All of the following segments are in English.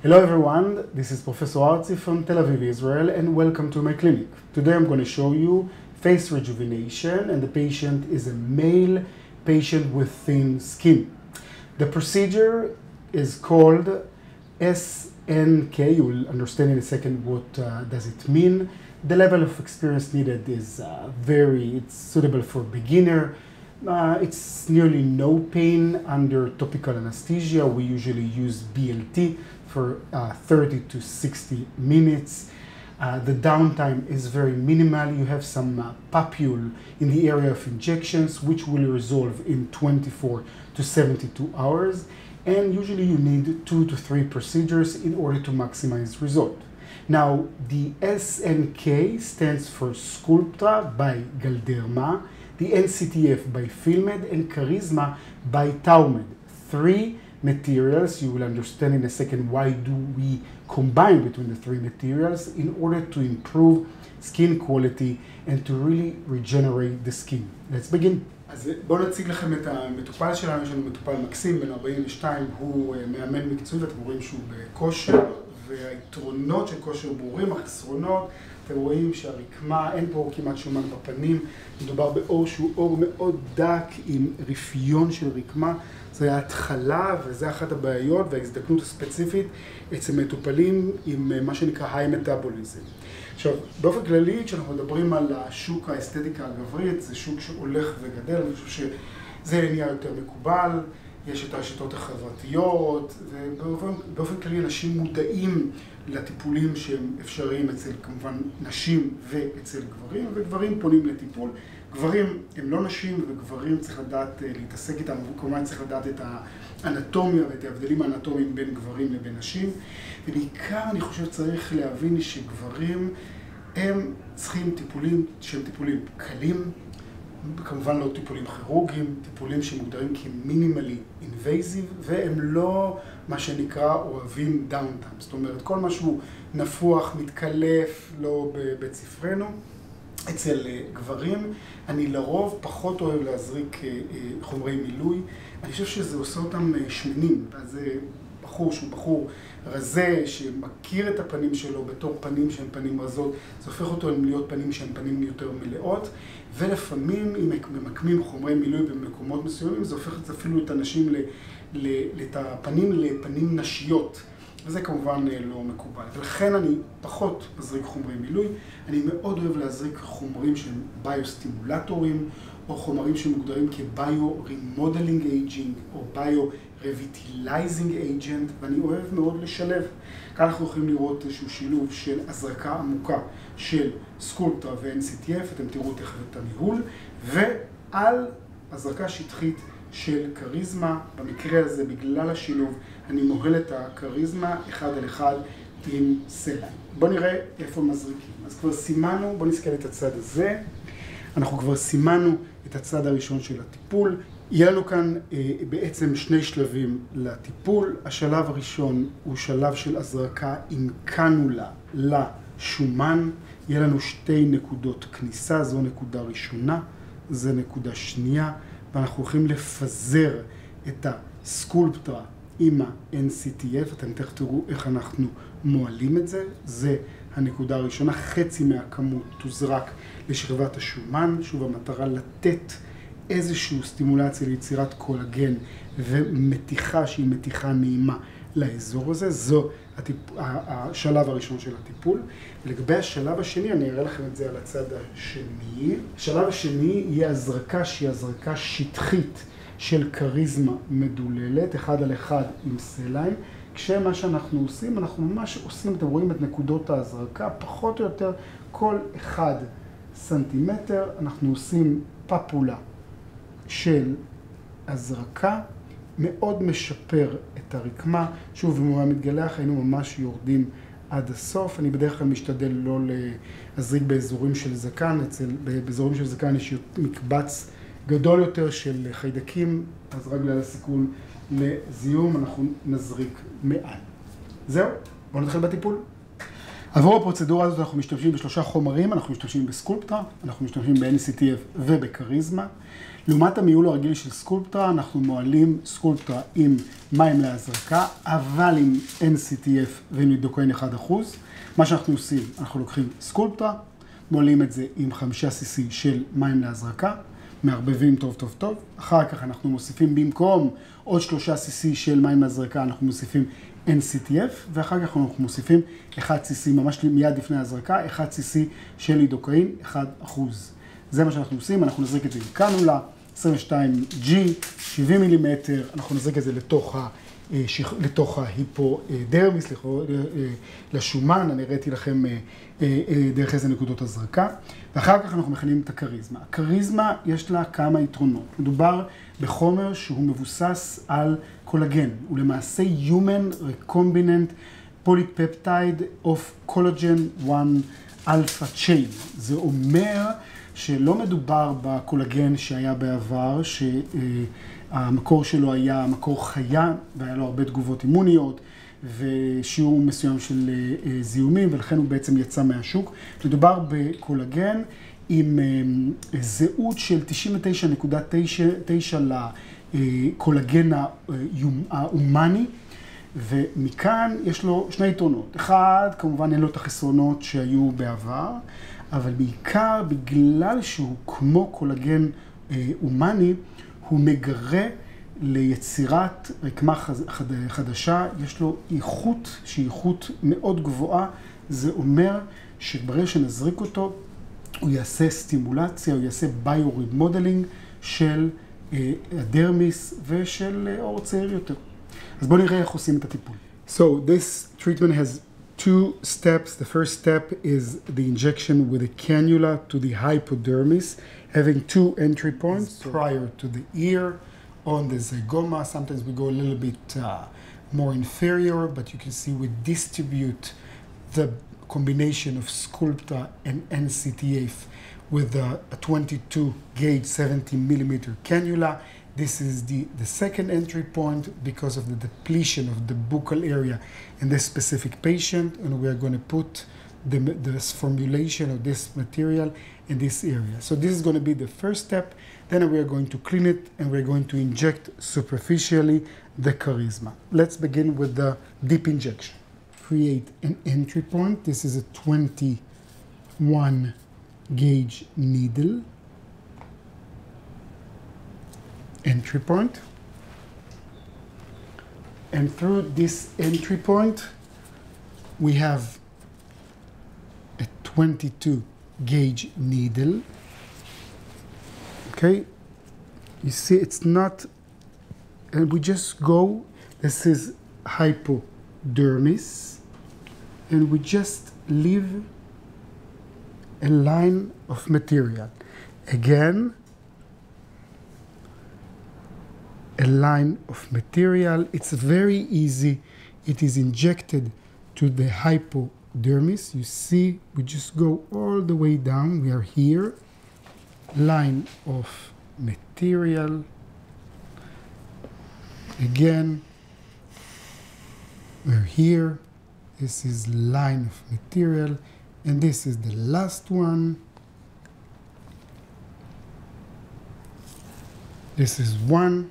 Hello everyone, this is Professor Artzi from Tel Aviv, Israel, and welcome to my clinic. Today I'm going to show you face rejuvenation, and the patient is a male patient with thin skin. The procedure is called SNK. You will understand in a second what uh, does it mean. The level of experience needed is uh, very, it's suitable for beginner. Uh, it's nearly no pain under topical anesthesia. We usually use BLT for uh, 30 to 60 minutes. Uh, the downtime is very minimal. You have some uh, papule in the area of injections, which will resolve in 24 to 72 hours. And usually you need two to three procedures in order to maximize result. Now, the SNK stands for Sculptra by Galderma, the NCTF by Filorga, and Karisma by Taumed. Three materials. You will understand in a second why do we combine between the three materials in order to improve skin quality and to really regenerate the skin. Let's begin. אז בואו נציג לכם את המטופל שלנו, יש לנו מטופל מקסים, בן 42, הוא מאמן מקצועי ואתם רואים שהוא בכושר, והיתרונות של כושר ברורים, החסרונות, אתם רואים שהרקמה, אין פה כמעט שומן בפנים, מדובר באור שהוא אור מאוד דק עם רפיון של רקמה, זה ההתחלה וזה אחת הבעיות וההזדקנות הספציפית אצל מטופלים עם מה שנקרא היי מטאבוליזם. עכשיו, באופן כללי, כשאנחנו מדברים על השוק האסתטיקה הגברית, זה שוק שהולך וגדל, אני חושב שזה נהיה יותר מקובל, יש את השיטות החברתיות, ובאופן כללי אנשים מודעים לטיפולים שהם אפשריים אצל כמובן נשים ואצל גברים, וגברים פונים לטיפול. גברים הם לא נשים, וגברים צריך לדעת להתעסק איתם, וכמובן צריך לדעת את האנטומיה ואת ההבדלים האנטומיים בין גברים לבין נשים. ובעיקר אני חושב שצריך להבין שגברים הם צריכים טיפולים שהם טיפולים קלים, כמובן לא טיפולים כירורגיים, טיפולים שמוגדרים כמינימלי אינבייזיב, והם לא מה שנקרא אוהבים דאונטיים. זאת אומרת, כל מה שהוא נפוח, מתקלף, לא בבית ספרנו. אצל גברים, אני לרוב פחות אוהב להזריק חומרי מילוי. אני חושב שזה עושה אותם שמנים. אז בחור שהוא בחור רזה, שמכיר את הפנים שלו בתור פנים שהן פנים רזות, זה הופך אותו להיות פנים שהן פנים יותר מלאות. ולפעמים, אם ממקמים חומרי מילוי במקומות מסוימים, זה הופך אפילו את הנשים, את הפנים לפנים נשיות. וזה כמובן לא מקובל. ולכן אני פחות מזריק חומרי מילוי. אני מאוד אוהב להזריק חומרים שהם ביוסטימולטורים, או חומרים שמוגדרים כביו-רימודלינג אייג'ינג, או ביו-רביטילייזינג אייג'נט, ואני אוהב מאוד לשלב. כאן אנחנו יכולים לראות איזשהו שילוב של הזרקה עמוקה של סקולפטרה ו-NCTF, אתם תראו תכף את הניהול, ועל הזרקה שטחית של כריזמה, במקרה הזה, בגלל השילוב, אני מוהל את הכריזמה אחד על אחד עם סלע. בואו נראה איפה מזריקים. אז כבר סימנו, בואו נסתכל את הצד הזה. אנחנו כבר סימנו את הצד הראשון של הטיפול. יהיה לנו כאן אה, בעצם שני שלבים לטיפול. השלב הראשון הוא שלב של הזרקה עם קנולה לשומן. יהיה לנו שתי נקודות כניסה, זו נקודה ראשונה, זו נקודה שנייה. ואנחנו הולכים לפזר את הסקולפטרה עם ה-NCTF, אתם תכף תראו איך אנחנו מועלים את זה, זה הנקודה הראשונה, חצי מהכמות תוזרק לשכבת השומן, שוב המטרה לתת איזושהי סטימולציה ליצירת קולגן ומתיחה שהיא מתיחה נעימה לאזור הזה, זו הטיפ... השלב הראשון של הטיפול. לגבי השלב השני, אני אראה לכם את זה על הצד השני. השלב השני יהיה הזרקה שהיא הזרקה שטחית של כריזמה מדוללת, אחד על אחד עם סליים, כשמה שאנחנו עושים, אנחנו ממש עושים, אתם רואים את נקודות ההזרקה, פחות או יותר כל אחד סנטימטר, אנחנו עושים פפולה של הזרקה. מאוד משפר את הרקמה. שוב, אם הוא היה מתגלח, היינו ממש יורדים עד הסוף. אני בדרך כלל משתדל לא להזריק באזורים של זקן. אצל, באזורים של זקן יש מקבץ גדול יותר של חיידקים, אז רק בגלל הסיכון לזיהום אנחנו נזריק מעל. זהו, בואו נתחיל בטיפול. עבור הפרוצדורה הזאת אנחנו משתמשים בשלושה חומרים, אנחנו משתמשים בסקולפטרה, אנחנו משתמשים ב-NCTF ובכריזמה. לעומת המיול הרגיל של סקולפטרה, אנחנו מועלים סקולפטרה עם מים להזרקה, אבל עם NCTF ועם לידוקאין 1%. מה שאנחנו עושים, אנחנו לוקחים סקולפטרה, מועלים את זה עם 5 cc של מים להזרקה, מערבבים טוב טוב טוב, אחר כך אנחנו מוסיפים במקום עוד 3 cc של מים להזרקה, אנחנו מוסיפים NCTF, ואחר כך אנחנו מוסיפים 1 cc, ממש מיד לפני ההזרקה, 1 cc של לידוקאין, 1%. זה מה שאנחנו עושים, אנחנו נזריק את זה עם קנולה, 22G, 70 מילימטר, אנחנו נזריק את זה לתוך, ה, לתוך ההיפודרמיס, לשומן, אני הראיתי לכם דרך איזה נקודות הזרקה, ואחר כך אנחנו מכינים את הכריזמה. הכריזמה יש לה כמה יתרונות. מדובר בחומר שהוא מבוסס על קולגן, הוא למעשה Human Recombinant Polypeptide of Collagen 1 Alpha Chain. זה אומר שלא מדובר בקולגן שהיה בעבר, שהמקור שלו היה מקור חיה והיה לו הרבה תגובות אימוניות ושיעור מסוים של זיהומים ולכן הוא בעצם יצא מהשוק. מדובר בקולגן עם זהות של 99.9 לקולגן ההומני ומכאן יש לו שני יתרונות. אחד, כמובן אין לו את החסרונות שהיו בעבר, אבל בעיקר בגלל שהוא כמו קולגן הומני, הוא מגרה ליצירת רקמה חדשה, יש לו איכות שהיא איכות מאוד גבוהה, זה אומר שברגע שנזריק אותו, הוא יעשה סטימולציה, הוא יעשה ביו-רימודלינג של הדרמיס ושל עור צעיר יותר. אז בואו נראה איך עושים את הטיפול. So this treatment has two steps. The first step is the injection with a cannula to the hypodermis, having two entry points prior to the ear on the zygoma. Sometimes we go a little bit uh, more inferior, but you can see we distribute the combination of Sculptra and NCTF with a, a 22 gauge 70 millimeter cannula. This is the, the second entry point because of the depletion of the buccal area in this specific patient, and we are going to put the, this formulation of this material in this area. So this is going to be the first step. Then we are going to clean it and we're going to inject superficially the Karisma. Let's begin with the deep injection. Create an entry point. This is a 21 gauge needle entry point. And through this entry point we have a 22 gauge needle. Okay? You see it's not and we just go this is hypodermis and we just leave a line of material. Again, a line of material. It's very easy. It is injected to the hypodermis. You see, we just go all the way down. We are here. Line of material. Again, we're here. This is line of material. And this is the last one. This is one.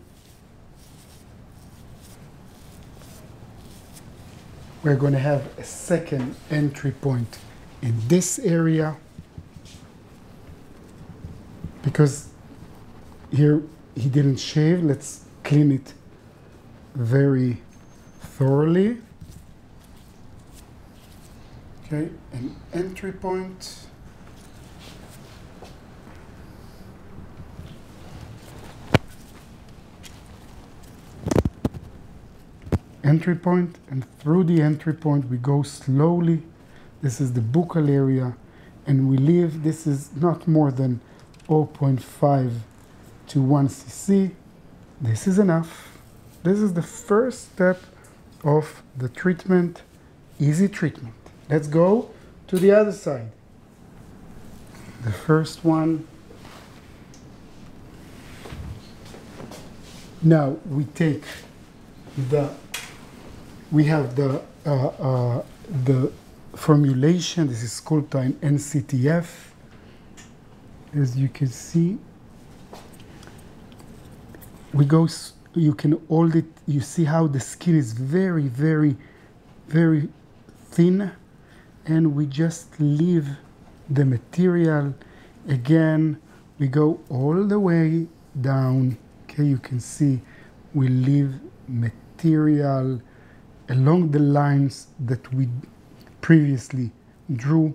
We're going to have a second entry point in this area because here he didn't shave. Let's clean it very thoroughly. Okay, an entry point. Entry point, and through the entry point we go slowly. This is the buccal area, and we leave. This is not more than 0.5 to 1 cc. This is enough. This is the first step of the treatment, easy treatment. Let's go to the other side. The first one. Now we take the, we have the, uh, uh, the formulation. This is Sculptra in NCTF. As you can see, we go, you can hold it, you see how the skin is very, very, very thin and we just leave the material again we go all the way down okay you can see we leave material along the lines that we previously drew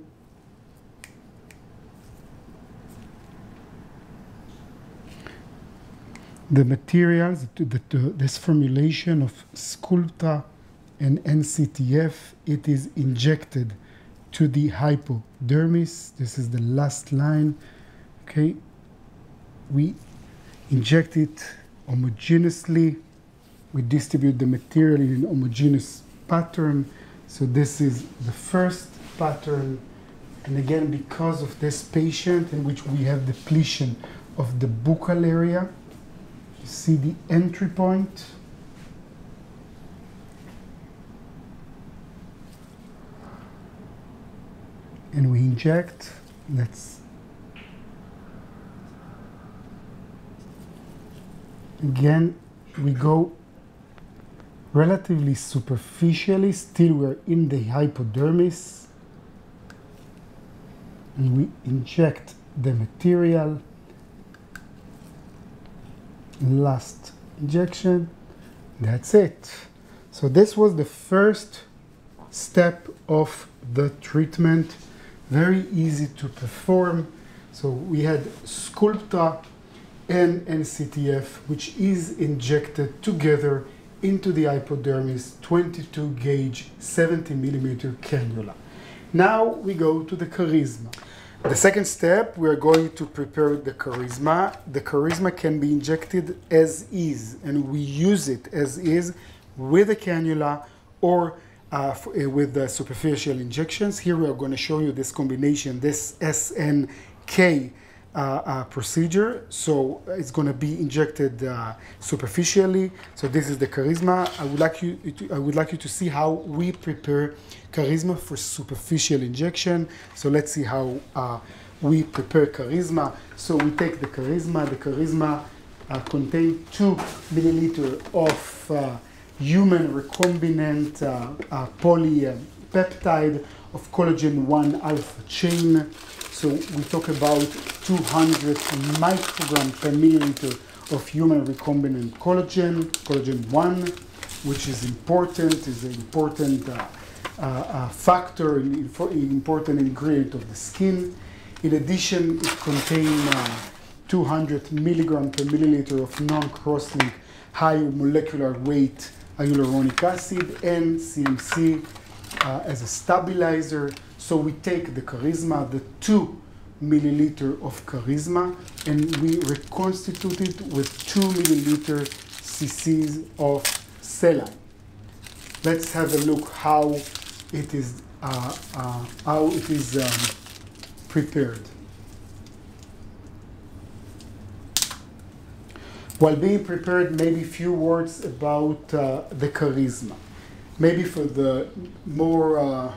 the materials, the, the, this formulation of Sculptra and NCTF, it is injected to the hypodermis. This is the last line. Okay, we inject it homogeneously. We distribute the material in a homogeneous pattern. So this is the first pattern. And again, because of this patient in which we have depletion of the buccal area, you see the entry point. And we inject. Let's again we go relatively superficially still we're in the hypodermis. And we inject the material. Last injection. That's it. So this was the first step of the treatment. Very easy to perform. So we had Sculptra and NCTF which is injected together into the hypodermis 22 gauge 70 millimeter cannula now we go to the Karisma the second step, we are going to prepare the Karisma. The Karisma can be injected as is, and we use it as is with a cannula or uh, uh with the superficial injections. Here we are going to show you this combination, this SNK uh, uh, procedure. So it's going to be injected uh, superficially. So this is the Karisma. I would like you to, I would like you to see how we prepare Karisma for superficial injection. So let's see how uh, we prepare Karisma. So we take the Karisma. The Karisma uh, contains two milliliter of uh, human recombinant polypeptide of collagen 1 alpha chain. So we talk about 200 microgram per milliliter of human recombinant collagen, collagen 1, which is important, is an important uh, uh, uh, factor, an important ingredient of the skin. In addition, it contains uh, 200 milligram per milliliter of non-cross-link high molecular weight hyaluronic acid and CMC uh, as a stabilizer. So we take the Karisma, the two milliliter of Karisma, and we reconstitute it with two milliliter cc's of saline. Let's have a look how it is uh, uh, how it is um, prepared. While being prepared, maybe few words about uh, the Karisma maybe for the more, uh,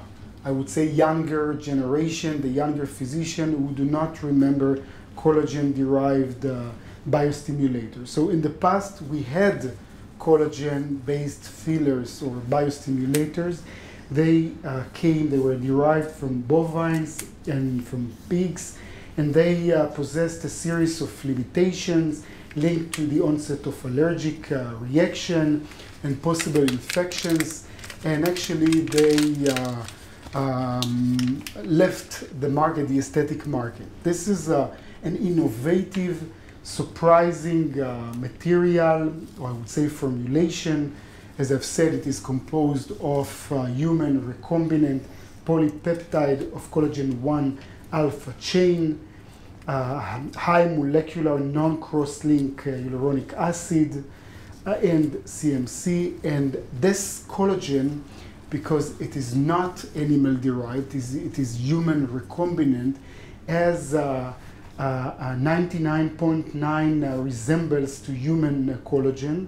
I would say, younger generation, the younger physician who do not remember collagen-derived uh, biostimulators. So in the past, we had collagen-based fillers or biostimulators. They uh, came, they were derived from bovines and from pigs, and they uh, possessed a series of limitations linked to the onset of allergic uh, reaction and possible infections. And actually, they uh, um, left the market, the aesthetic market. This is uh, an innovative, surprising uh, material, or I would say formulation. As I've said, it is composed of uh, human recombinant polypeptide of collagen 1 alpha chain uh, high molecular non-cross-link uh, hyaluronic acid and CMC. And this collagen, because it is not animal derived, it is, it is human recombinant, has 99.9 uh, uh, uh, resembles to human collagen.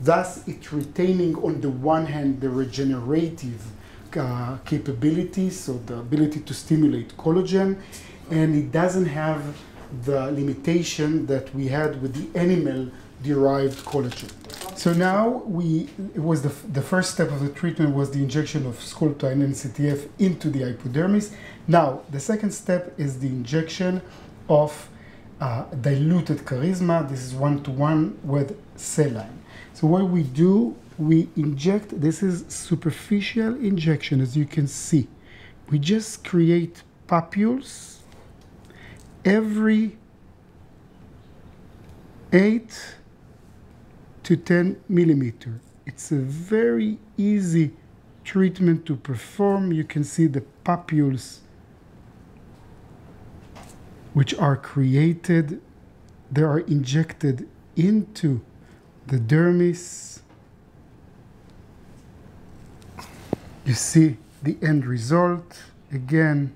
Thus, it retaining on the one hand the regenerative uh, capability, so the ability to stimulate collagen, and it doesn't have the limitation that we had with the animal derived collagen. So now we, it was the, the first step of the treatment was the injection of Sculptra and NCTF into the hypodermis. Now, the second step is the injection of uh, diluted Karisma. This is one-to-one with saline. So what we do, we inject, this is superficial injection, as you can see. We just create papules every 8 to 10 millimeter. It's a very easy treatment to perform. You can see the papules which are created, they are injected into the dermis. You see the end result again.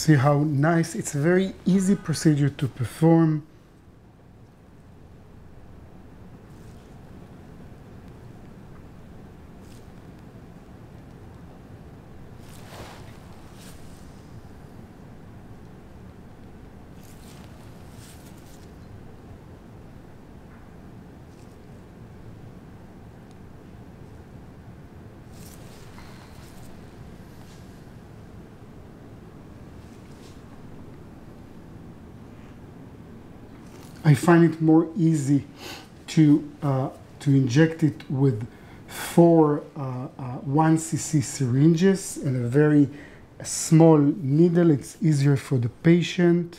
See how nice, it's a very easy procedure to perform. I find it more easy to, uh, to inject it with four uh, uh, 1 cc syringes and a very small needle. It's easier for the patient.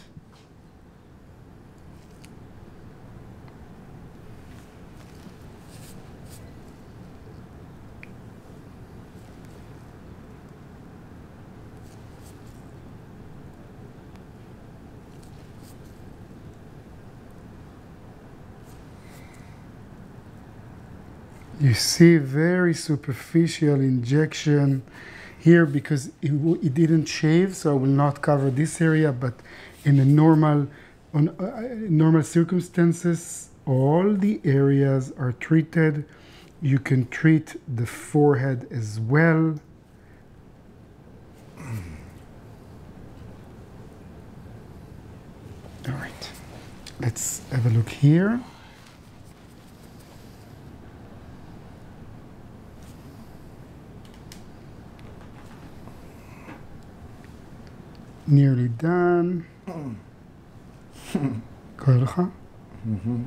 You see very superficial injection here because it, it, didn't shave, so I will not cover this area, but in a normal, on uh, normal circumstances, all the areas are treated. You can treat the forehead as well. All right, let's have a look here. Nearly done. Mm-hmm.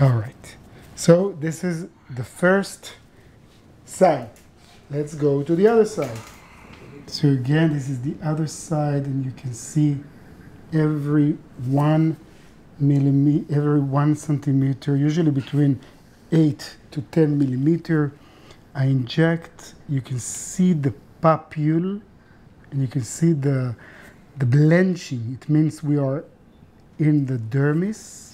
All right. So this is the first side. Let's go to the other side. So again, this is the other side, and you can see every one millimeter, every one centimeter, usually between eight to ten millimeter. I inject. You can see the papule and you can see the, the blanching. It means we are in the dermis.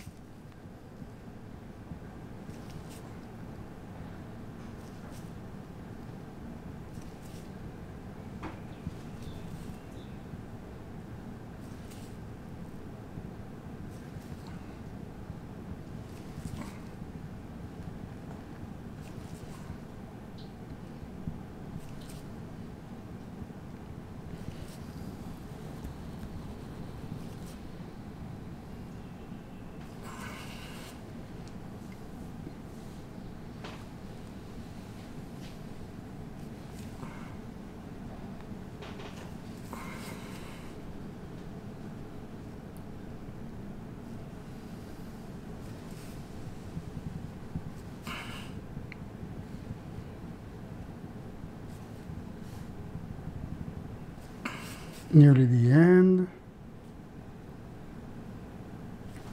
Nearly the end.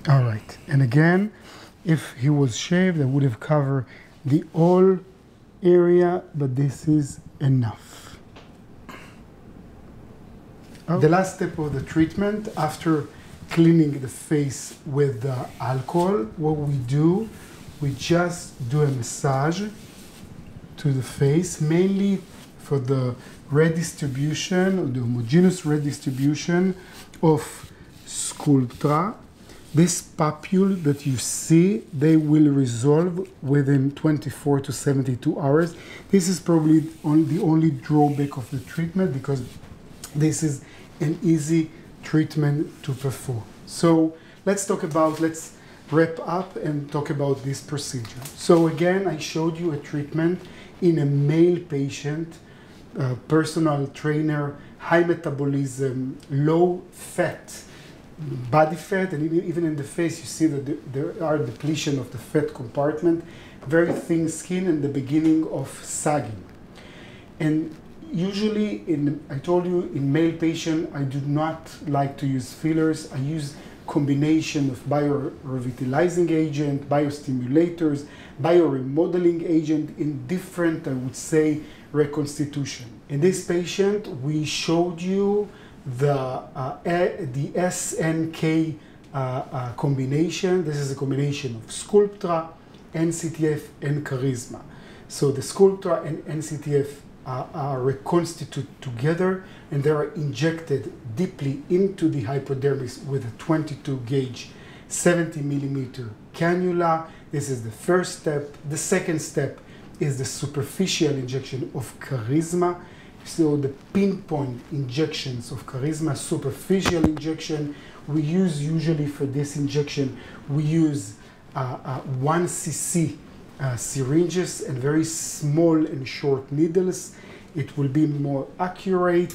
All right, and again, if he was shaved, I would have covered the whole area, but this is enough. Oh. The last step of the treatment, after cleaning the face with the alcohol, what we do, we just do a massage to the face, mainly for the redistribution, the homogeneous redistribution of Sculptra. This papule that you see, they will resolve within 24 to 72 hours. This is probably the only drawback of the treatment because this is an easy treatment to perform. So let's talk about, let's wrap up and talk about this procedure. So again, I showed you a treatment in a male patient, uh, personal trainer, high metabolism, low fat, body fat, and even in the face, you see that there are depletion of the fat compartment, very thin skin, and the beginning of sagging. And usually, in I told you, in male patient, I do not like to use fillers. I use combination of biorevitalizing agent, biostimulators, bioremodeling agent in different, I would say, reconstitution. In this patient, we showed you the, uh, the SNK uh, uh, combination. This is a combination of Sculptra, NCTF, and Karisma. So the Sculptra and NCTF uh, are reconstituted together and they are injected deeply into the hypodermis with a 22 gauge 70 millimeter cannula. This is the first step. The second step is the superficial injection of Karisma. So the pinpoint injections of Karisma, superficial injection. We use usually for this injection, we use uh, uh, 1 cc uh, syringes and very small and short needles. It will be more accurate.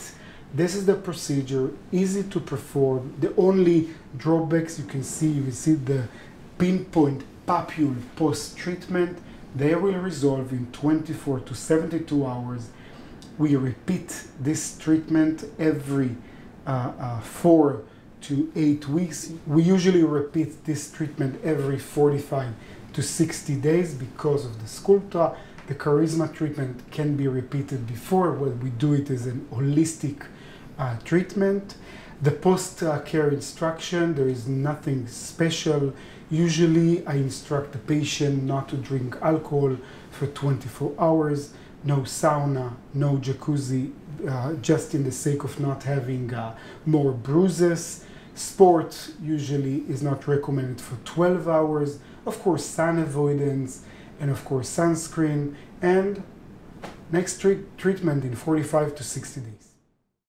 This is the procedure, easy to perform. The only drawbacks you can see, you see the pinpoint papule post-treatment. They will resolve in 24 to 72 hours. We repeat this treatment every uh, uh, four to eight weeks. We usually repeat this treatment every 45 to 60 days because of the Sculptra. The Karisma treatment can be repeated before, what we do it as an holistic uh, treatment. The post-care instruction, there is nothing special. Usually I instruct the patient not to drink alcohol for 24 hours, no sauna, no jacuzzi, uh, just in the sake of not having uh, more bruises. Sport usually is not recommended for 12 hours. Of course, sun avoidance and of course sunscreen and next treatment in 45 to 60 days.